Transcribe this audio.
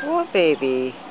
What baby?